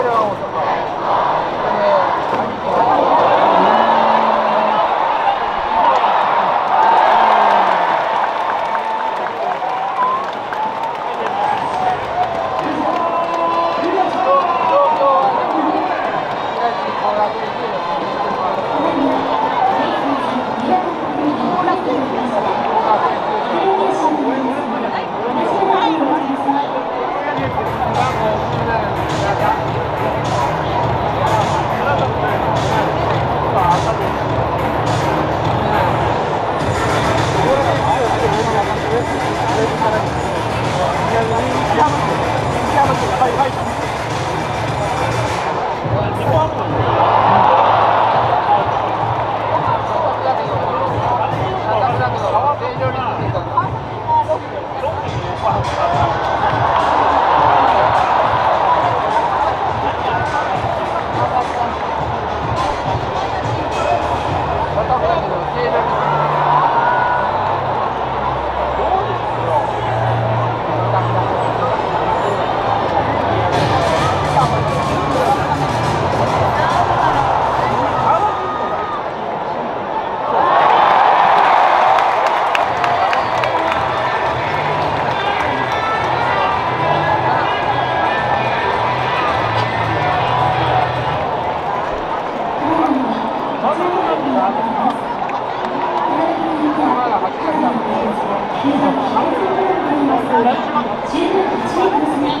Tornadoes. 이거아까 운. チームチームですね。